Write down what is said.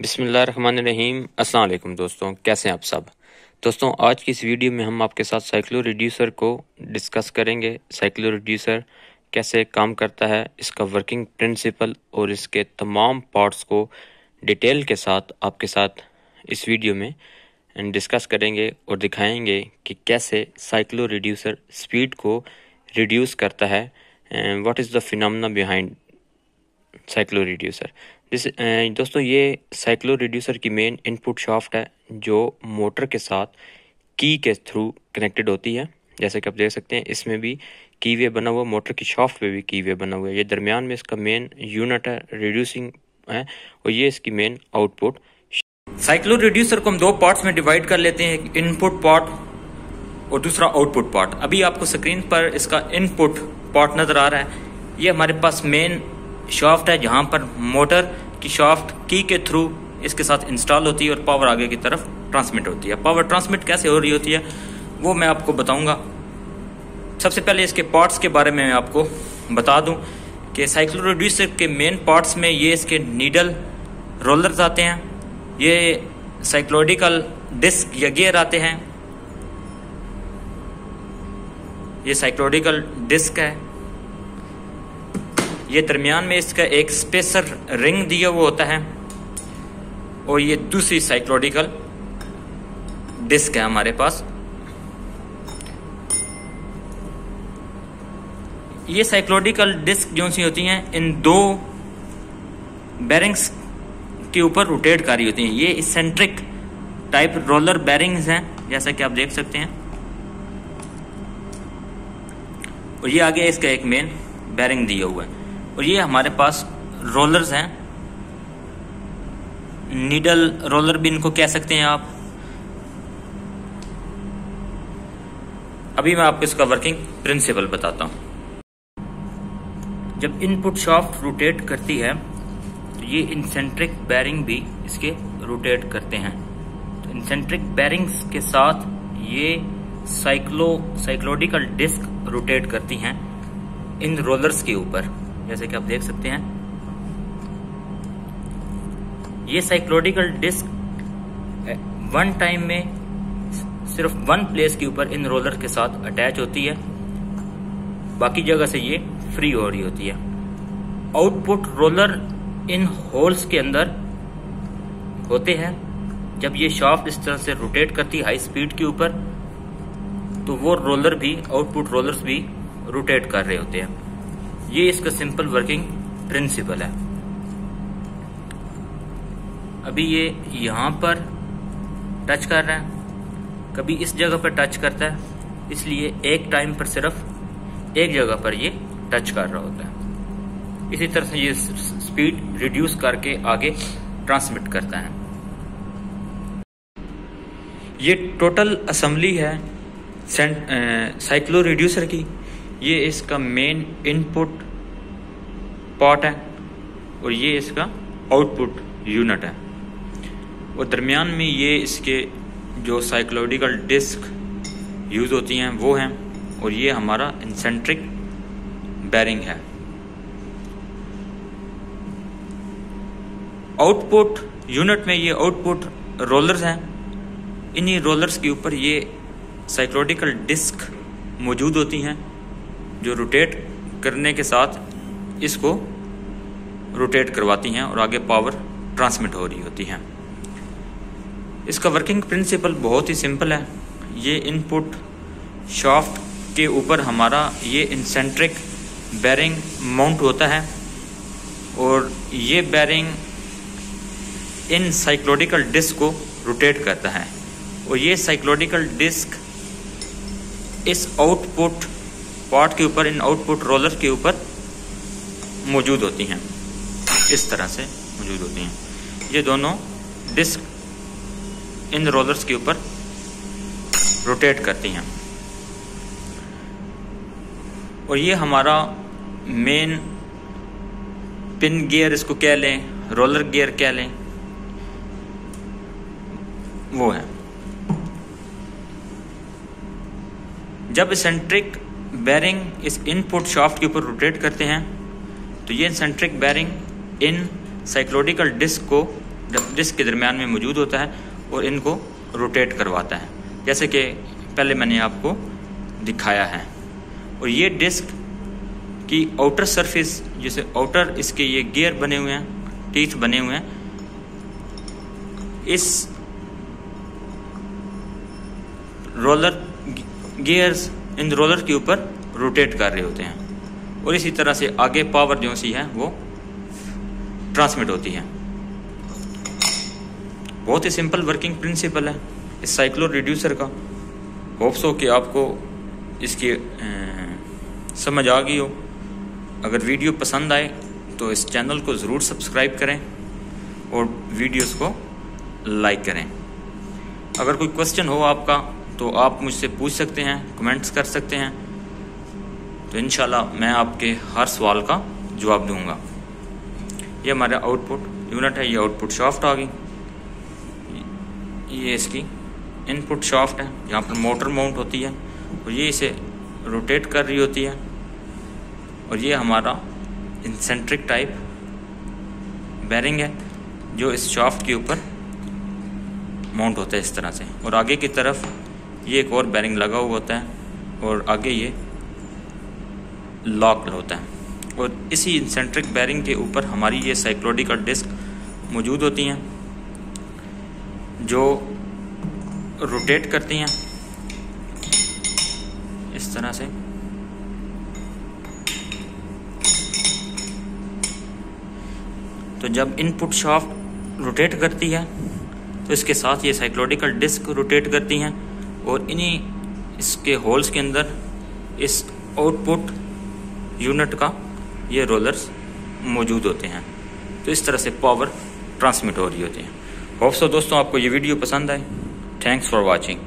बिसमीम अस्सलाम दोस्तों, कैसे हैं आप सब? दोस्तों, आज की इस वीडियो में हम आपके साथ साइक्लो रिड्यूसर को डिस्कस करेंगे। साइक्लो रिड्यूसर कैसे काम करता है, इसका वर्किंग प्रिंसिपल और इसके तमाम पार्ट्स को डिटेल के साथ आपके साथ इस वीडियो में डिस्कस करेंगे और दिखाएँगे कि कैसे साइक्लो रिड्यूसर स्पीड को रिड्यूस करता है। What is the phenomena behind cyclo reducer जिस दोस्तों, ये साइक्लो रिड्यूसर की मेन इनपुट शाफ्ट है, जो मोटर के साथ की के थ्रू कनेक्टेड होती है। जैसे कि आप देख सकते हैं, इसमें भी की वे बना हुआ मोटर की शाफ्ट पे भी की वे बना हुआ है। ये दरमियान में इसका मेन यूनिट है रिड्यूसिंग है, और ये इसकी मेन आउटपुट साइक्लो रिड्यूसर को हम दो पार्ट्स में डिवाइड कर लेते हैं इनपुट पार्ट और दूसरा आउटपुट पार्ट अभी आपको स्क्रीन पर इसका इनपुट पार्ट नज़र आ रहा है। ये हमारे पास मेन शाफ्ट है, जहाँ पर मोटर की शाफ्ट की के थ्रू इसके साथ इंस्टॉल होती है और पावर आगे की तरफ़ ट्रांसमिट होती है। पावर ट्रांसमिट कैसे हो रही होती है, वो मैं आपको बताऊँगा। सबसे पहले इसके पार्ट्स के बारे में मैं आपको बता दूँ कि साइक्लो रिड्यूसर के मेन पार्ट्स में ये इसके नीडल रोलर्स आते हैं, ये साइक्लोडिकल डिस्क या गियर आते हैं, ये साइक्लोडिकल डिस्क है। ये दरमियान में इसका एक स्पेसर रिंग दिया हुआ होता है। और ये दूसरी साइक्लोडिकल डिस्क है हमारे पास। ये साइक्लोडिकल डिस्क जो सी होती हैं, इन दो बैरिंग्स के ऊपर रोटेट कर रही होती हैं। ये इसेंट्रिक टाइप रोलर बैरिंग्स हैं, जैसा कि आप देख सकते हैं। और ये आगे इसका एक मेन बैरिंग दिया हुआ है। और ये हमारे पास रोलर्स हैं। नीडल रोलर भी इनको कह सकते हैं आप। अभी मैं आपको इसका वर्किंग प्रिंसिपल बताता हूँ। जब इनपुट शाफ्ट रोटेट करती है तो ये इंसेंट्रिक बैरिंग भी इसके रोटेट करते हैं। तो इंसेंट्रिक बैरिंग्स के साथ ये साइक्लो साइक्लोडिकल डिस्क रोटेट करती हैं इन रोलर्स के ऊपर। जैसे कि आप देख सकते हैं। ये साइक्लोडिकल डिस्क वन टाइम में सिर्फ़ वन प्लेस के ऊपर इन रोलर के साथ अटैच होती है। बाकी जगह से ये फ्री हो रही होती है। आउटपुट रोलर इन होल्स के अंदर होते हैं। जब ये शाफ्ट इस तरह से रोटेट करती हाई स्पीड के ऊपर तो वो रोलर भी आउटपुट रोलर्स भी रोटेट कर रहे होते हैं। ये इसका सिंपल वर्किंग प्रिंसिपल है। अभी ये यहाँ पर टच कर रहा है। कभी इस जगह पर टच करता है, इसलिए एक टाइम पर सिर्फ़ एक जगह पर ये टच कर रहा होता है। इसी तरह से ये स्पीड रिड्यूस करके आगे ट्रांसमिट करता है। ये टोटल असेंबली है साइक्लो रिड्यूसर की। ये इसका मेन इनपुट पॉट है और ये इसका आउटपुट यूनिट है। और दरमियान में ये इसके जो साइक्लोडिकल डिस्क यूज़ होती हैं, वो हैं और ये हमारा इंसेंट्रिक बैरिंग है। आउटपुट यूनिट में ये आउटपुट रोलर्स हैं। इन्हीं रोलर्स के ऊपर ये साइक्लोडिकल डिस्क मौजूद होती हैं। जो रोटेट करने के साथ इसको रोटेट करवाती हैं और आगे पावर ट्रांसमिट हो रही होती हैं। इसका वर्किंग प्रिंसिपल बहुत ही सिंपल है। ये इनपुट शाफ्ट के ऊपर हमारा ये इंसेंट्रिक बैरिंग माउंट होता है और ये बैरिंग इन साइक्लोडिकल डिस्क को रोटेट करता है। और ये साइक्लोडिकल डिस्क इस आउटपुट पॉट के ऊपर, इन आउटपुट रोलर के ऊपर मौजूद होती हैं। इस तरह से मौजूद होती हैं। ये दोनों डिस्क इन रोलर्स के ऊपर रोटेट करती हैं। और ये हमारा मेन पिन गियर इसको कह लें रोलर गियर कह लें, वो है। जब सेंट्रिक बैरिंग इस इनपुट शाफ्ट के ऊपर रोटेट करते हैं। तो ये सेंट्रिक बैरिंग इन साइक्लोडिकल डिस्क को डिस्क के दरमियान में मौजूद होता है और इनको रोटेट करवाता है। जैसे कि पहले मैंने आपको दिखाया है। और ये डिस्क की आउटर सरफेस जैसे आउटर इसके ये गियर बने हुए हैं टीथ बने हुए हैं, इस रोलर गियर्स इन रोलर के ऊपर रोटेट कर रहे होते हैं। और इसी तरह से आगे पावर जो सी है, वो ट्रांसमिट होती है। बहुत ही सिंपल वर्किंग प्रिंसिपल है इस साइक्लो रिड्यूसर का। होप्स हो कि आपको इसकी समझ आ गई हो। अगर वीडियो पसंद आए तो इस चैनल को ज़रूर सब्सक्राइब करें और वीडियोस को लाइक करें। अगर कोई क्वेश्चन हो आपका तो आप मुझसे पूछ सकते हैं कमेंट्स कर सकते हैं। तो इन मैं आपके हर सवाल का जवाब दूँगा। ये हमारा आउटपुट यूनिट है, ये आउटपुट शाफ्ट आ गई। ये इसकी इनपुट शाफ्ट है, यहाँ पर मोटर माउंट होती है और ये इसे रोटेट कर रही होती है। और ये हमारा इंसेंट्रिक टाइप बैरिंग है, जो इस शाफ्ट के ऊपर माउंट होता है इस तरह से। और आगे की तरफ़ ये एक और बैरिंग लगा हुआ होता है और आगे ये लॉक होता है। और इसी इंसेंट्रिक बैरिंग के ऊपर हमारी ये साइक्लोडिकल डिस्क मौजूद होती हैं, जो रोटेट करती हैं। इस तरह से। तो जब इनपुट शाफ्ट रोटेट करती है तो इसके साथ ये साइक्लोडिकल डिस्क रोटेट करती हैं। और इन्हीं इसके होल्स के अंदर इस आउटपुट यूनिट का ये रोलर्स मौजूद होते हैं। तो इस तरह से पावर ट्रांसमिट हो रही होती है। होप्सो दोस्तों, आपको ये वीडियो पसंद आए। Thanks for watching